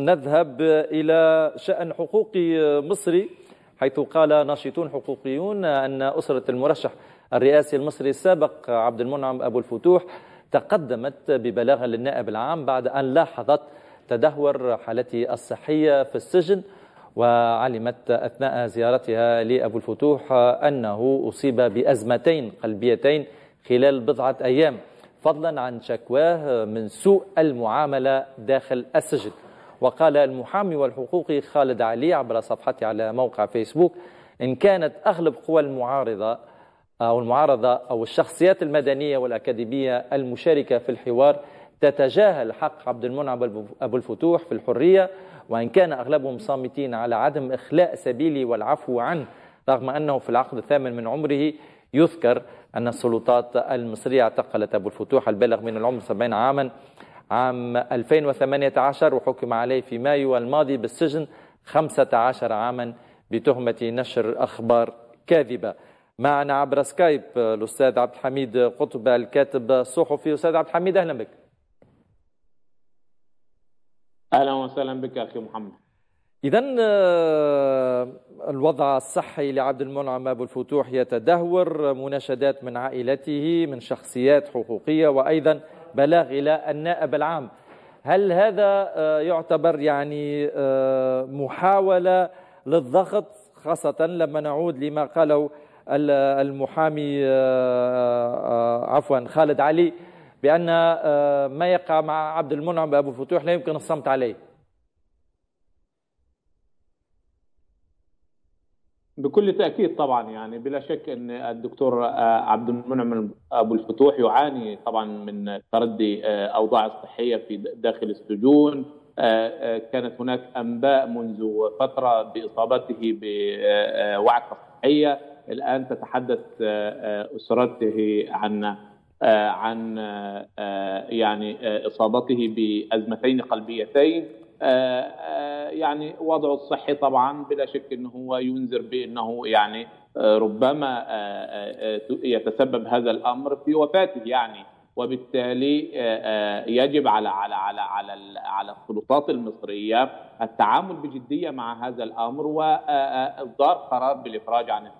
نذهب إلى شأن حقوقي مصري حيث قال ناشطون حقوقيون أن أسرة المرشح الرئاسي المصري السابق عبد المنعم أبو الفتوح تقدمت ببلاغ للنائب العام بعد أن لاحظت تدهور حالته الصحية في السجن وعلمت أثناء زيارتها لأبو الفتوح أنه أصيب بأزمتين قلبيتين خلال بضعة أيام فضلا عن شكواه من سوء المعاملة داخل السجن. وقال المحامي والحقوقي خالد علي عبر صفحته على موقع فيسبوك إن كانت أغلب قوى المعارضة أو المعارضة أو الشخصيات المدنية والأكاديمية المشاركة في الحوار تتجاهل حق عبد المنعم أبو الفتوح في الحرية وإن كان أغلبهم صامتين على عدم إخلاء سبيله والعفو عنه رغم أنه في العقد الثامن من عمره يذكر أن السلطات المصرية اعتقلت أبو الفتوح البالغ من العمر 70 عاما عام 2018 وحكم عليه في مايو الماضي بالسجن 15 عاما بتهمة نشر أخبار كاذبة. معنا عبر سكايب الأستاذ عبد الحميد قطب الكاتب الصحفي. أستاذ عبد الحميد أهلا بك. أهلا وسهلا بك أخي محمد. إذا الوضع الصحي لعبد المنعم أبو الفتوح يتدهور. مناشدات من عائلته من شخصيات حقوقية وأيضا بلاغ إلى النائب العام. هل هذا يعتبر يعني محاولة للضغط خاصة لما نعود لما قاله المحامي عفوا خالد علي بأن ما يقع مع عبد المنعم أبو الفتوح لا يمكن الصمت عليه. بكل تأكيد طبعا يعني بلا شك إن الدكتور عبد المنعم أبو الفتوح يعاني طبعا من تردي أوضاع الصحيه في داخل السجون. كانت هناك أنباء منذ فترة بإصابته بوعكه صحية. الآن تتحدث أسرته عن عن يعني إصابته بأزمتين قلبيتين. يعني وضعه الصحي طبعا بلا شك إنه هو ينذر بإنه يعني ربما يتسبب هذا الأمر في وفاته يعني. وبالتالي يجب على على على على على السلطات المصرية التعامل بجدية مع هذا الأمر واصدار قرار بالإفراج عن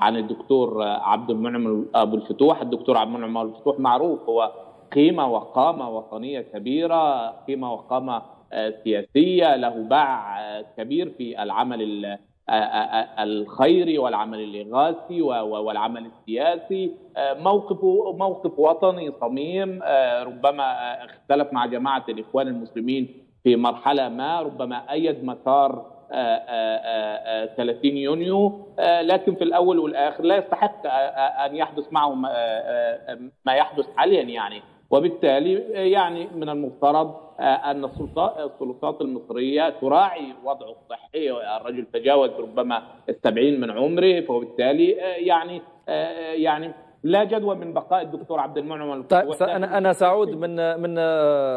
عن الدكتور عبد المنعم أبو الفتوح، الدكتور عبد المنعم أبو الفتوح معروف هو قيمة وقامة وطنية كبيرة، قيمة وقامة سياسيه له باع كبير في العمل الخيري والعمل الإغاثي والعمل السياسي. موقفه موقف وطني صميم. ربما اختلف مع جماعة الإخوان المسلمين في مرحلة ما ربما أيد مسار 30 يونيو. لكن في الأول والآخر لا يستحق أن يحدث معه ما يحدث حاليا يعني. وبالتالي يعني من المفترض أن السلطات السلطات المصرية تراعي وضعه الصحي الرجل تجاوز ربما السبعين من عمره فبالتالي يعني يعني لا جدوى من بقاء الدكتور عبد المنعم طيب أنا أنا سأعود من من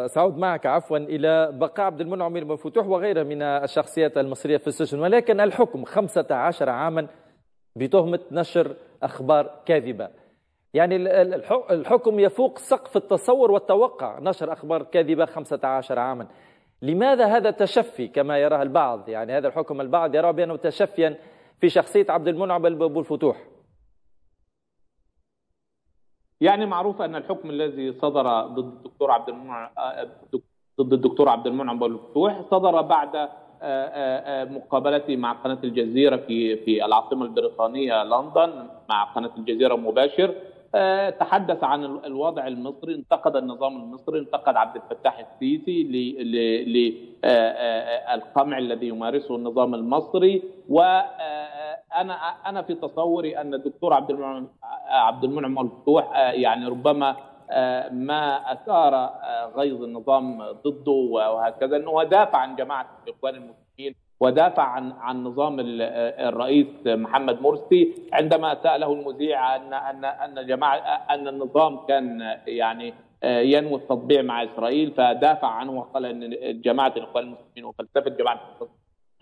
سأعود معك عفوا إلى بقاء عبد المنعم المفتوح وغيره من الشخصيات المصرية في السجن ولكن الحكم 15 عاما بتهمة نشر أخبار كاذبة. يعني الحكم يفوق سقف التصور والتوقع. نشر أخبار كاذبة 15 عاما. لماذا هذا تشفي كما يراه البعض؟ يعني هذا الحكم البعض يرى بأنه تشفيا في شخصية عبد المنعم أبو الفتوح. يعني معروف أن الحكم الذي صدر ضد الدكتور عبد المنعم ضد الدكتور عبد المنعم أبو الفتوح صدر بعد مقابلتي مع قناة الجزيرة في في العاصمة البريطانية لندن مع قناة الجزيرة مباشر. تحدث عن الوضع المصري. انتقد النظام المصري انتقد عبد الفتاح السيسي للقمع الذي يمارسه النظام المصري. وأنا أنا في تصوري أن الدكتور عبد المنعم عبد المنعم الفتوح يعني ربما ما أثار غيظ النظام ضده وهكذا أنه دافع عن جماعة الإخوان المسلمين ودافع عن عن نظام الرئيس محمد مرسي عندما سأله المذيع أن أن أن جماعة أن النظام كان يعني ينوي التطبيع مع إسرائيل فدافع عنه وقال إن جماعة الإخوان المسلمين وفلسفة جماعة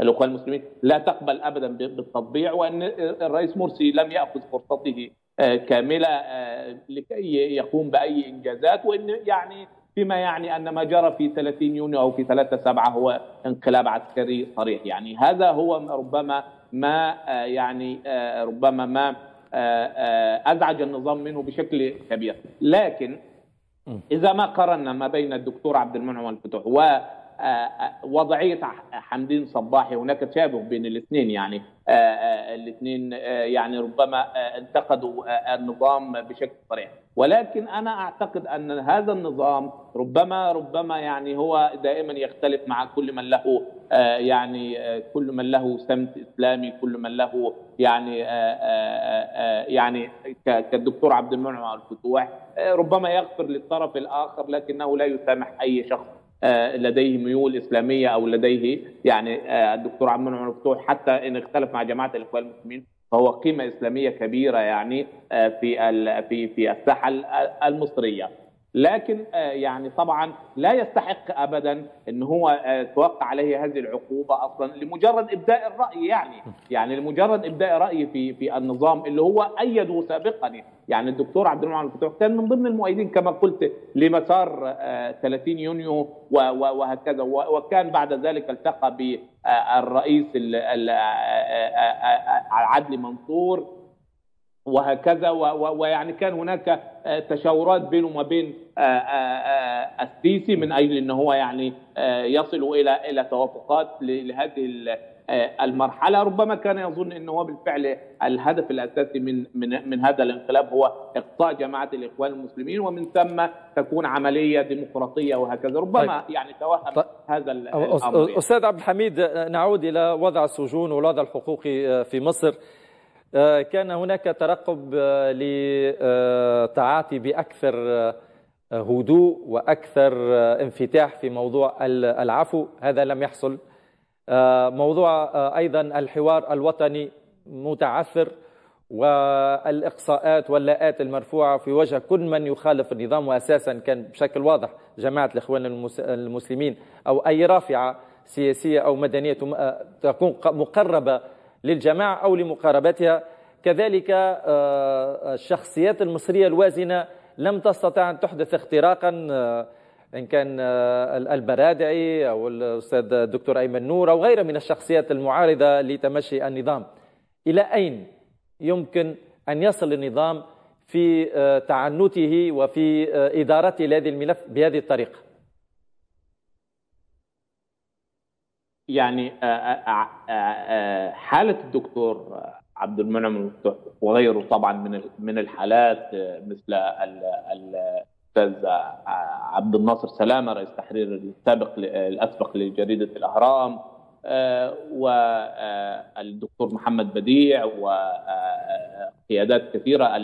الإخوان المسلمين لا تقبل ابدا بالتطبيع وإن الرئيس مرسي لم يأخذ فرصته كاملة لكي يقوم بأي إنجازات وإن يعني فيما يعني أن ما جرى في 30 يونيو أو في 3 7 هو انقلاب عسكري صريح. يعني هذا هو ربما ما يعني ربما ما أزعج النظام منه بشكل كبير. لكن إذا ما قارنا ما بين الدكتور عبد المنعم الفتوح و وضعية حمدين صباحي هناك تشابه بين الاثنين. يعني الاثنين يعني ربما انتقدوا النظام بشكل صريح. ولكن أنا أعتقد أن هذا النظام ربما ربما يعني هو دائما يختلف مع كل من له يعني كل من له سمت إسلامي كل من له يعني يعني كالدكتور عبد المنعم الفتوح. ربما يغفر للطرف الآخر لكنه لا يسامح أي شخص لديه ميول إسلامية أو لديه يعني الدكتور عبد المنعم الفتوح حتى إن اختلف مع جماعة الإخوان المسلمين. فهو قيمة إسلامية كبيرة يعني في في في الساحة المصرية. لكن يعني طبعا لا يستحق ابدا إن هو توقع عليه هذه العقوبة أصلا لمجرد إبداء الرأي يعني. يعني لمجرد إبداء رأي في في النظام اللي هو ايده سابقا. يعني الدكتور عبد المنعم الفتوح كان من ضمن المؤيدين كما قلت لمسار 30 يونيو وهكذا. وكان بعد ذلك التقى بالرئيس عدلي منصور. وهكذا ويعني كان هناك تشاورات بينه وما بين السيسي من أجل إن هو يعني يصلوا إلى إلى توافقات لهذه المرحلة ربما كان يظن انه هو بالفعل الهدف الأساسي من من من هذا الانقلاب هو اقصاء جماعة الإخوان المسلمين ومن ثم تكون عملية ديمقراطية وهكذا ربما طيب. يعني توهم طيب. هذا الأمر أستاذ عبد الحميد نعود إلى وضع السجون والوضع الحقوقي في مصر كان هناك ترقب لتعاطي بأكثر هدوء وأكثر انفتاح في موضوع العفو. هذا لم يحصل. موضوع أيضا الحوار الوطني متعثر والإقصاءات واللاءات المرفوعة في وجه كل من يخالف النظام. واساسا كان بشكل واضح جماعة الإخوان المسلمين أو أي رافعة سياسية أو مدنية تكون مقربة للجماعة أو لمقاربتها. كذلك الشخصيات المصرية الوازنة لم تستطع أن تحدث اختراقا إن كان البرادعي أو الأستاذ الدكتور أيمن نور أو غيره من الشخصيات المعارضة لتمشي النظام. إلى أين يمكن أن يصل النظام في تعنته وفي إدارته لهذه الملف بهذه الطريقة؟ يعني حالة الدكتور عبد المنعم المفتوح وغيره طبعا من من الحالات مثل الاستاذ عبد الناصر سلامة رئيس تحرير السابق الأسبق لجريدة الأهرام والدكتور محمد بديع وقيادات كثيرة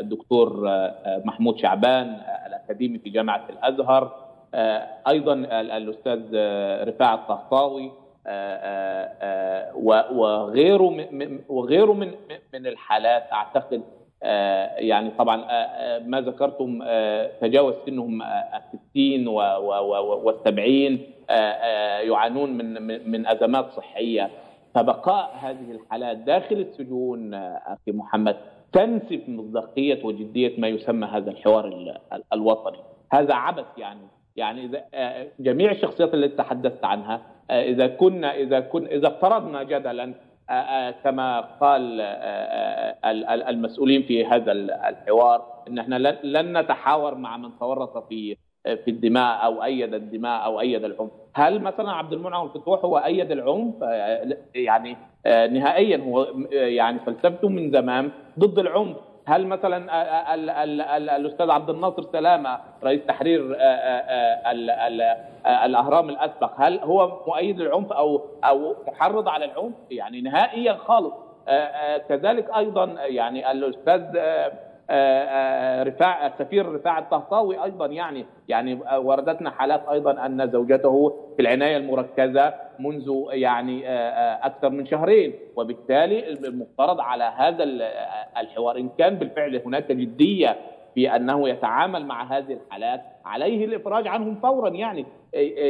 الدكتور محمود شعبان الأكاديمي في جامعة الأزهر أيضا الأستاذ رفاعة الطهطاوي وغيره من وغيره من من الحالات أعتقد يعني طبعا ما ذكرتم تجاوز سنهم الستين والسبعين يعانون من من أزمات صحية. فبقاء هذه الحالات داخل السجون أخي محمد تنسف مصداقية وجدية ما يسمى هذا الحوار الوطني. هذا عبث يعني يعني إذا جميع الشخصيات التي تحدثت عنها إذا كنا إذا كنا إذا افترضنا جدلا كما قال المسؤولين في هذا الحوار إن إحنا لن نتحاور مع من تورط في في الدماء أو أيد الدماء أو أيد العنف، هل مثلا عبد المنعم الفتوح هو أيد العنف؟ يعني نهائيا هو يعني فلسفته من زمان ضد العنف، هل مثلا ال ال ال الأستاذ عبد الناصر سلامة رئيس تحرير ال ال الأهرام الأسبق هل هو مؤيد للعنف أو أو محرض على العنف؟ يعني نهائيا خالص كذلك أيضا يعني الأستاذ رفاع السفير رفاع الطهطاوي أيضا يعني يعني وردتنا حالات أيضا أن زوجته في العناية المركزة منذ يعني أكثر من شهرين. وبالتالي المفترض على هذا الحوار إن كان بالفعل هناك جدية في أنه يتعامل مع هذه الحالات عليه الإفراج عنهم فورا يعني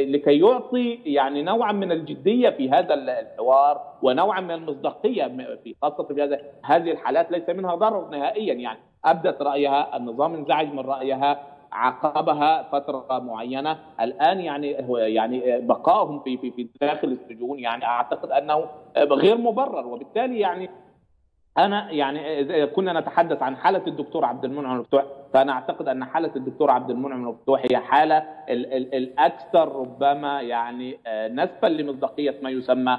لكي يعطي يعني نوعا من الجدية في هذا الحوار ونوعا من المصداقية في خاصة في هذا هذه الحالات ليس منها ضرر نهائيا يعني. أبدت رأيها النظام انزعج من رأيها عاقبها فترة معينة. الآن يعني هو يعني بقائهم في في في داخل السجون يعني أعتقد أنه غير مبرر. وبالتالي يعني أنا يعني اذا كنا نتحدث عن حالة الدكتور عبد المنعم المفتوح فأنا أعتقد أن حالة الدكتور عبد المنعم المفتوح هي حالة ال ال الأكثر ربما يعني نسبا لمصداقية ما يسمى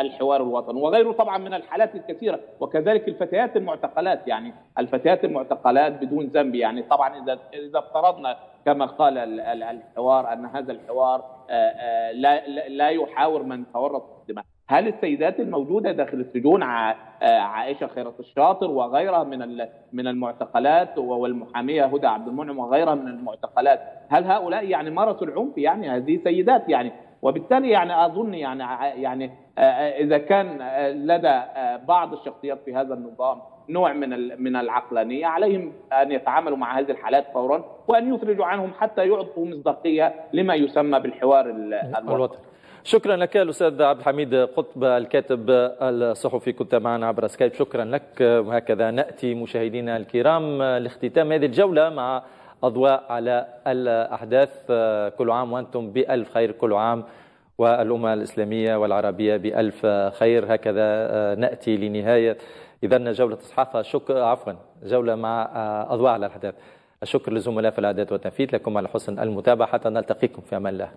الحوار الوطني. وغيره طبعا من الحالات الكثيرة وكذلك الفتيات المعتقلات. يعني الفتيات المعتقلات بدون ذنب. يعني طبعا إذا إذا افترضنا كما قال الحوار أن هذا الحوار لا لا يحاور من تورط الدماء هل السيدات الموجودة داخل السجون عائشة خيرت الشاطر وغيرها من من المعتقلات والمحامية هدى عبد المنعم وغيرها من المعتقلات هل هؤلاء يعني مارسوا العنف يعني هذه سيدات؟ يعني وبالتالي يعني أظن يعني يعني إذا كان لدى بعض الشخصيات في هذا النظام نوع من من العقلانية عليهم أن يتعاملوا مع هذه الحالات فورا وأن يفرجوا عنهم حتى يعطوا مصداقية لما يسمى بالحوار الوطني. شكرا لك الأستاذ عبد الحميد قطب الكاتب الصحفي كنت معنا عبر سكايب. شكرا لك. وهكذا نأتي مشاهدينا الكرام لاختتام هذه الجولة مع أضواء على الأحداث. كل عام وأنتم بألف خير كل عام والأمة الإسلامية والعربية بألف خير. هكذا نأتي لنهاية. إذا جولة الصحافة شكر عفوا جولة مع أضواء على الأحداث. الشكر للزملاء في الاعداد والتنفيذ لكم على حسن المتابعة. حتى نلتقيكم في أمان الله.